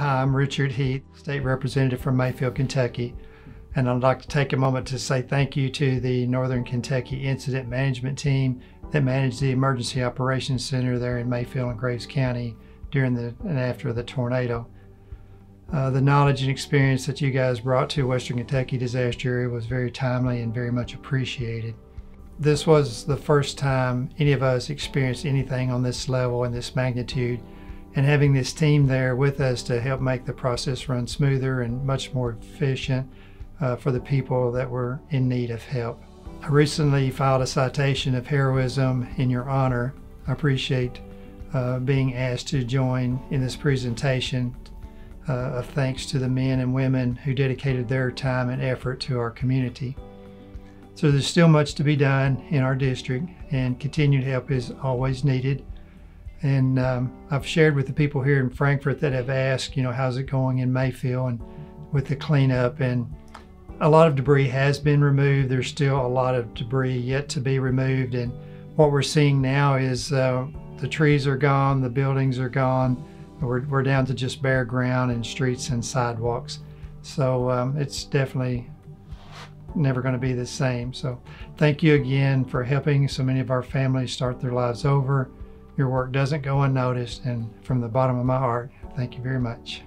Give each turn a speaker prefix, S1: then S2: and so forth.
S1: Hi, I'm Richard Heath, State Representative from Mayfield, Kentucky. And I'd like to take a moment to say thank you to the Northern Kentucky Incident Management Team that managed the Emergency Operations Center there in Mayfield and Graves County during the and after the tornado. Uh, the knowledge and experience that you guys brought to Western Kentucky disaster area was very timely and very much appreciated. This was the first time any of us experienced anything on this level and this magnitude, and having this team there with us to help make the process run smoother and much more efficient uh, for the people that were in need of help. I recently filed a citation of heroism in your honor. I appreciate uh, being asked to join in this presentation uh, of thanks to the men and women who dedicated their time and effort to our community. So there's still much to be done in our district and continued help is always needed. And um, I've shared with the people here in Frankfort that have asked, you know, how's it going in Mayfield and with the cleanup and a lot of debris has been removed. There's still a lot of debris yet to be removed. And what we're seeing now is uh, the trees are gone, the buildings are gone, we're, we're down to just bare ground and streets and sidewalks. So um, it's definitely never going to be the same. So thank you again for helping so many of our families start their lives over. Your work doesn't go unnoticed, and from the bottom of my heart, thank you very much.